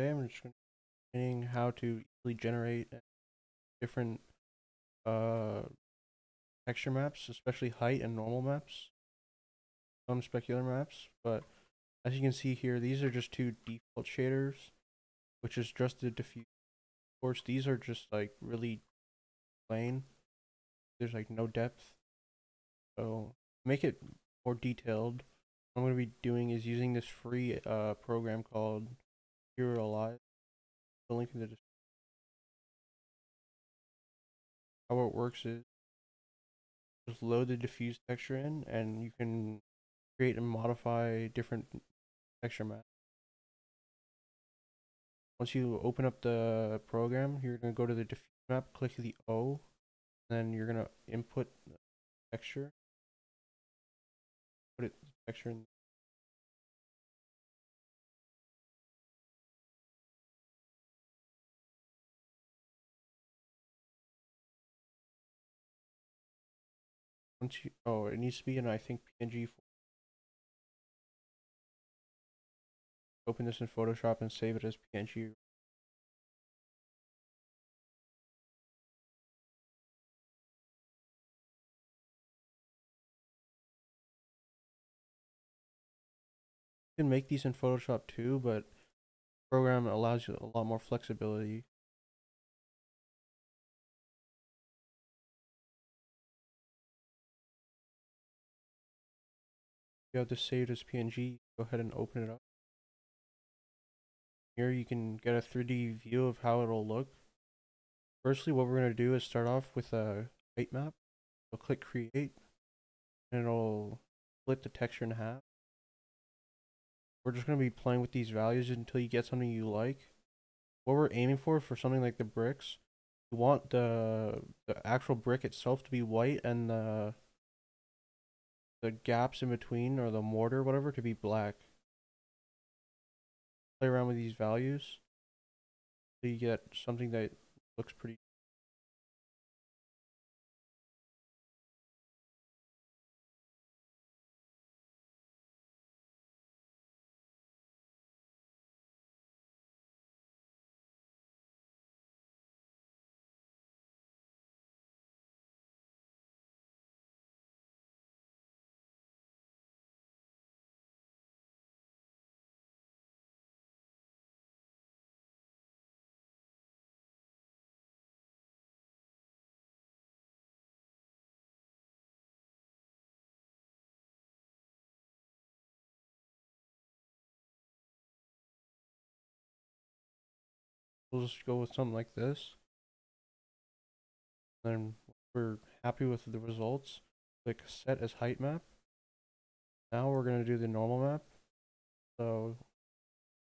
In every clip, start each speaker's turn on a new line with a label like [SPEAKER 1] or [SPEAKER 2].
[SPEAKER 1] today I'm just explaining how to easily generate different uh, texture maps, especially height and normal maps, some specular maps. But as you can see here, these are just two default shaders, which is just the diffuse. Of course, these are just like really plain. There's like no depth. So make it more detailed. What I'm going to be doing is using this free uh, program called Materialize. The link in the description. How it works is just load the diffuse texture in and you can create and modify different texture maps. Once you open up the program, you're going to go to the diffuse map, click the O, then you're going to input the texture. Put it texture in Once you, oh, it needs to be in, I think, PNG. Open this in Photoshop and save it as PNG. You can make these in Photoshop too, but program allows you a lot more flexibility. You have this saved as PNG, go ahead and open it up. Here you can get a 3D view of how it'll look. Firstly, what we're going to do is start off with a height map. So click create, and it'll split the texture in half. We're just going to be playing with these values until you get something you like. What we're aiming for for something like the bricks, you want the the actual brick itself to be white and the the gaps in between or the mortar whatever to be black. Play around with these values so you get something that looks pretty we'll just go with something like this. Then we're happy with the results. Click set as height map. Now we're going to do the normal map. So,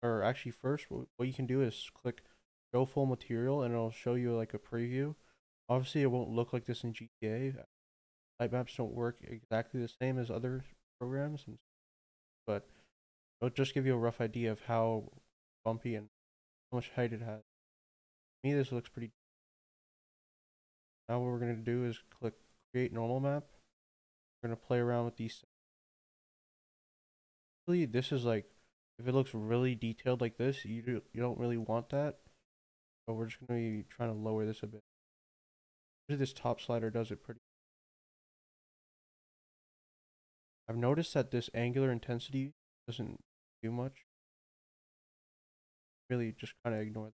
[SPEAKER 1] or actually first, what you can do is click show full material and it'll show you like a preview. Obviously it won't look like this in GTA. Height maps don't work exactly the same as other programs, but it'll just give you a rough idea of how bumpy and how much height it has me this looks pretty now what we're going to do is click create normal map. We're going to play around with these really this is like if it looks really detailed like this you do you don't really want that. But we're just going to be trying to lower this a bit. This top slider does it pretty I've noticed that this angular intensity doesn't do much. Really just kind of ignore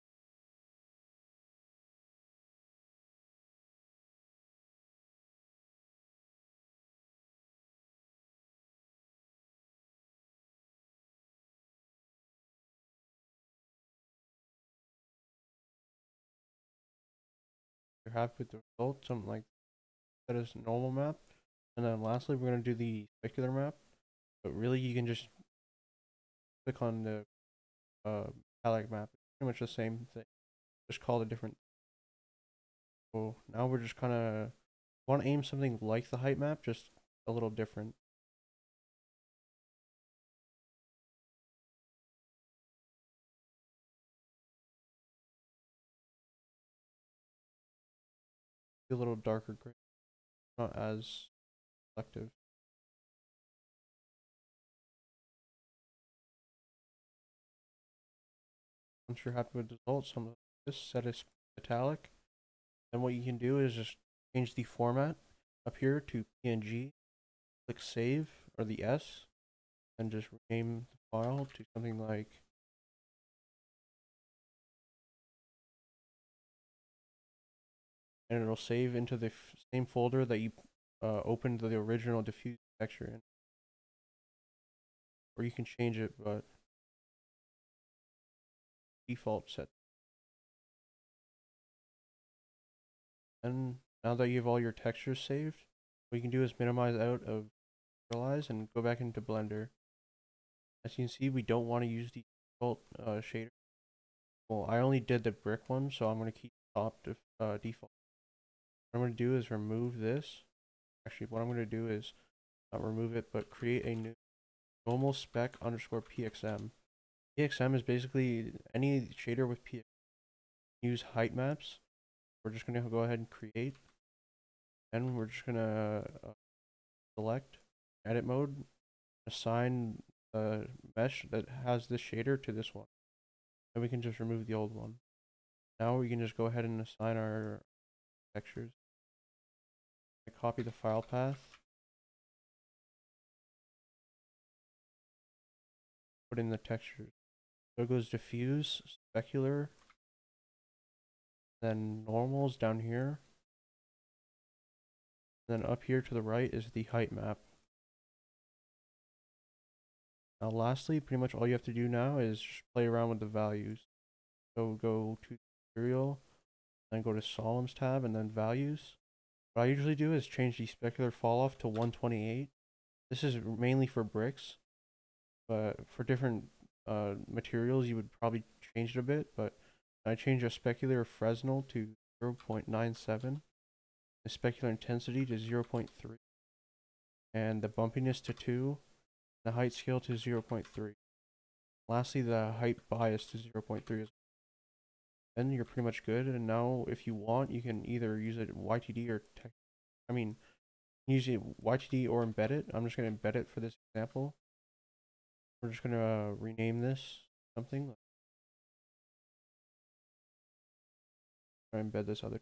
[SPEAKER 1] you're happy with the result, something like that is normal map. And then lastly, we're going to do the specular map. But really, you can just click on the uh, metallic map. It's pretty much the same thing. Just call it a different. So now we're just kind of want to aim something like the height map, just a little different. A little darker gray, not as selective. once you're happy with the results, of this set as metallic. Then what you can do is just change the format up here to PNG. Click save or the S, and just rename the file to something like and it'll save into the same folder that you uh, opened the original diffuse texture in. Or you can change it, but default set. And now that you have all your textures saved, what you can do is minimize out of Materialize and go back into Blender. As you can see, we don't want to use the default uh, shader. Well, I only did the brick one, so I'm going to keep top uh, default. What I'm going to do is remove this. Actually, what I'm going to do is not remove it, but create a new normal spec underscore pxm. pxm is basically any shader with pxm. Use height maps. We're just going to go ahead and create. And we're just going to uh, select edit mode, assign a mesh that has this shader to this one. And we can just remove the old one. Now we can just go ahead and assign our textures. I copy the file path. Put in the textures. So it goes diffuse, specular, then normals down here. Then up here to the right is the height map. Now lastly, pretty much all you have to do now is just play around with the values. So go to material, then go to Sollumz tab and then values. What I usually do is change the specular fall off to 128. This is mainly for bricks, but for different uh, materials you would probably change it a bit, but I change a specular Fresnel to 0.97, the specular intensity to 0.3, and the bumpiness to 2, the height scale to 0.3. Lastly, the height bias to 0.3 Then you're pretty much good. And now, if you want, you can either use it YTD or tech. I mean, use it YTD or embed it. I'm just going to embed it for this example. We're just going to uh, rename this something. Try embed this other.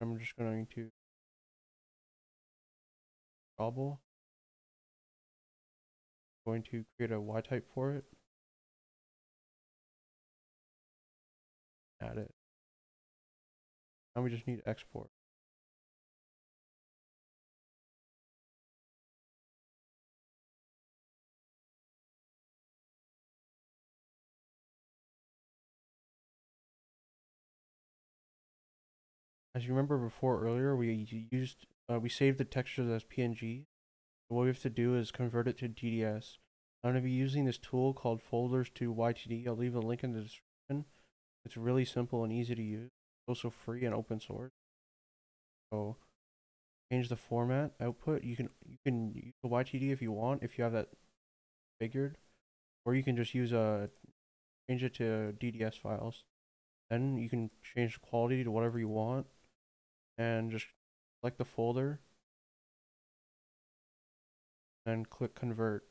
[SPEAKER 1] I'm just going to Going to create a YTYP for it. Add it. Now we just need export. As you remember before earlier, we used uh, we saved the textures as PNG. What we have to do is convert it to DDS. I'm going to be using this tool called Folders to YTD. I'll leave a link in the description. It's really simple and easy to use. It's also free and open source. So change the format output. You can you can use the YTD if you want if you have that figured, or you can just use a change it to DDS files. Then you can change the quality to whatever you want, and just select the folder and click convert.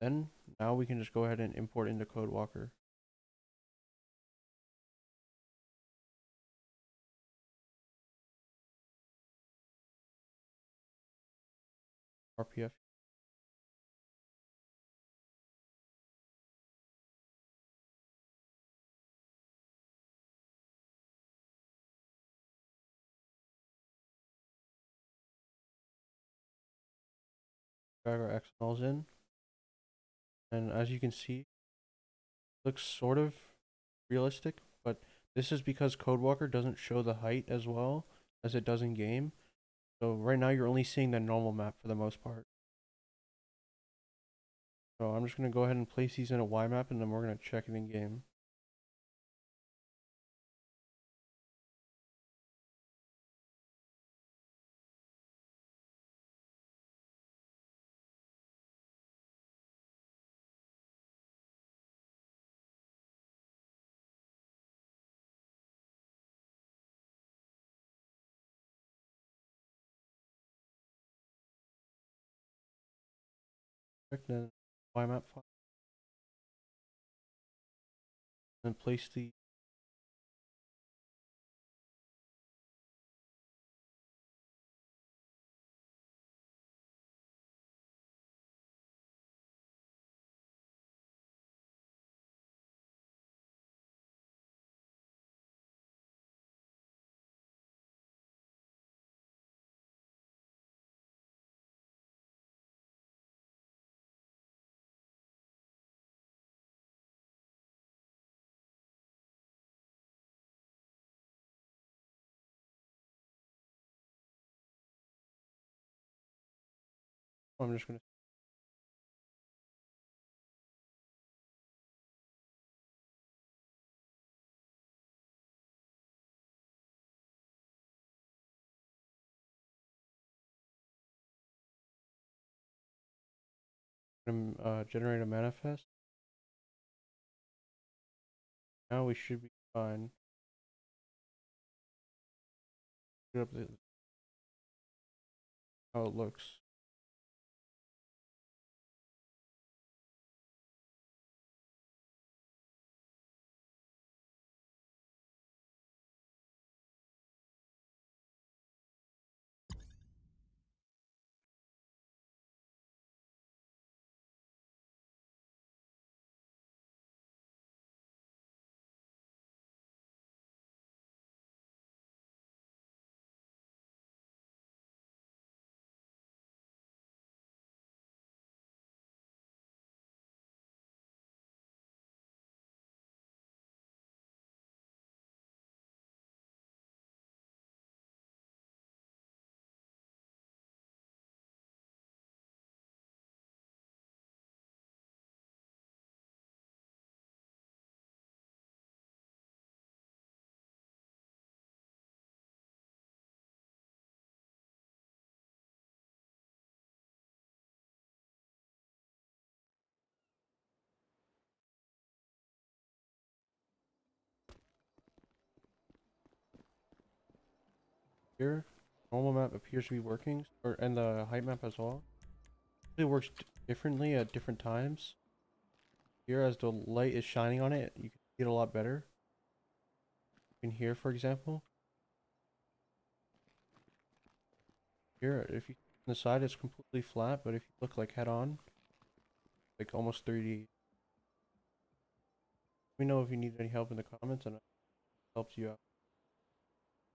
[SPEAKER 1] Then now we can just go ahead and import into CodeWalker. RPF drag our XMLs in. And as you can see, looks sort of realistic, but this is because CodeWalker doesn't show the height as well as it does in game. So right now you're only seeing the normal map for the most part. So I'm just going to go ahead and place these in a Y map and then we're going to check it in game. and map file. And place the I'm just gonna um, uh, generate a manifest. Now we should be fine. Put up the how it looks. Here, normal map appears to be working, or and the height map as well. It works differently at different times. Here, as the light is shining on it, you can see it a lot better. In here, for example. Here, if you on the side, it's completely flat, but if you look like head on, like almost 3D. Let me know if you need any help in the comments, and I helps you out.